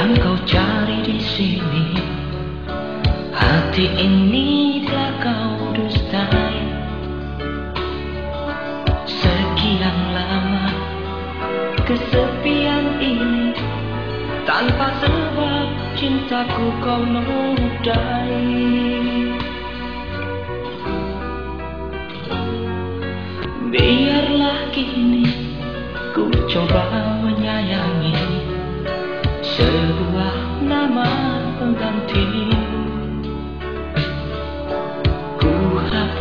yang kau cari di sini Hati ini telah kau dustai. Sekian lama kesepian ini Tanpa sebab cintaku kau nodai Biarlah kini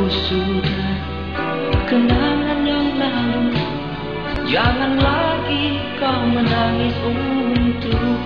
sudah kenangan yang lalu Jangan lagi kau menangis untukku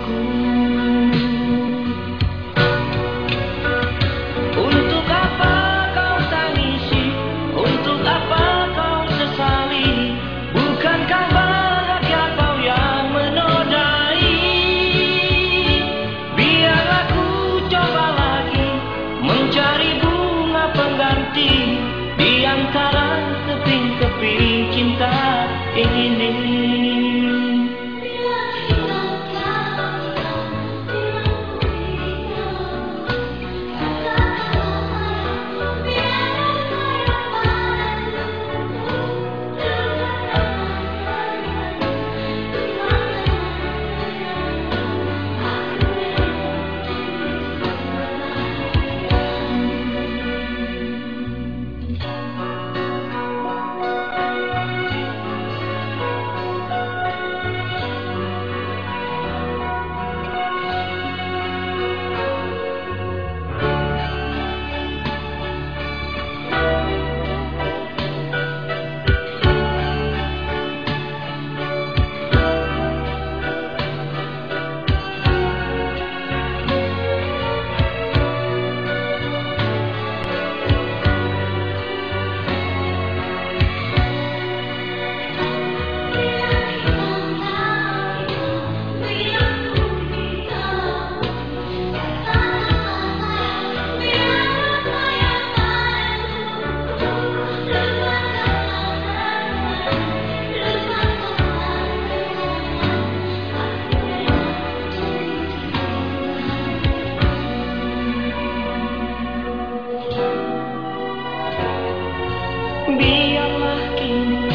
Biarlah kini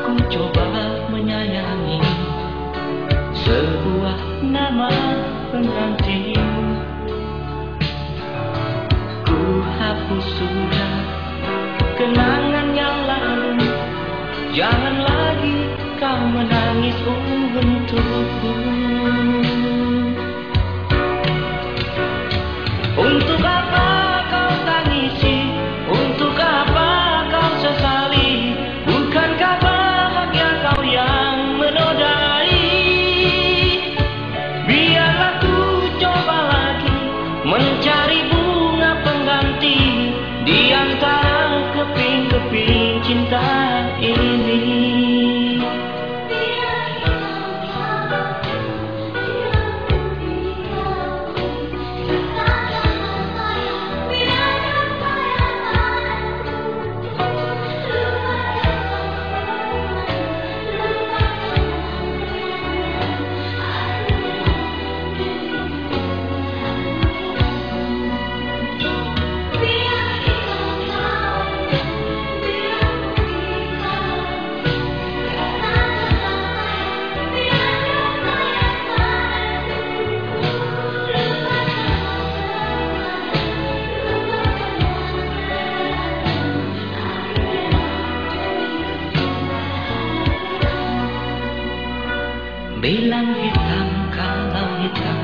ku coba menyayangi. Sebuah nama pengganti. Ku hapus sudah kenangan yang lalu. Jangan lagi kau menangis untukku Bilang hitam kalau hitam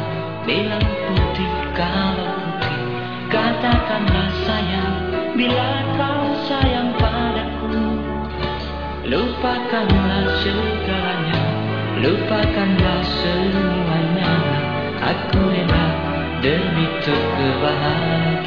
Bilang putih kalau putih. Katakanlah sayang Bila kau sayang padaku Lupakanlah segalanya Lupakanlah semuanya. Aku rela demi kebahagiaan